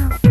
Oh.